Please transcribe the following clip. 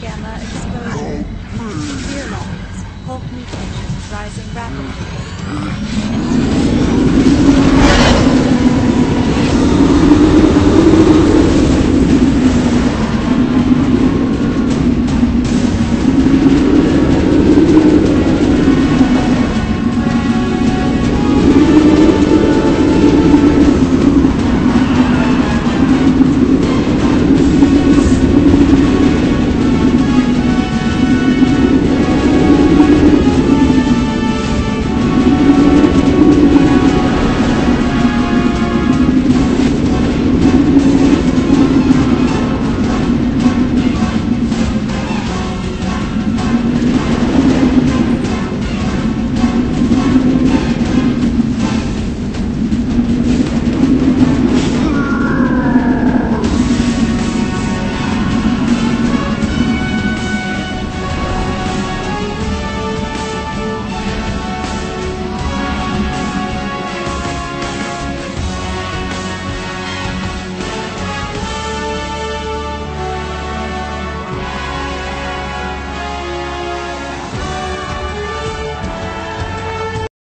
gamma exposure. Fear levels, Hulk mutations rising rapidly.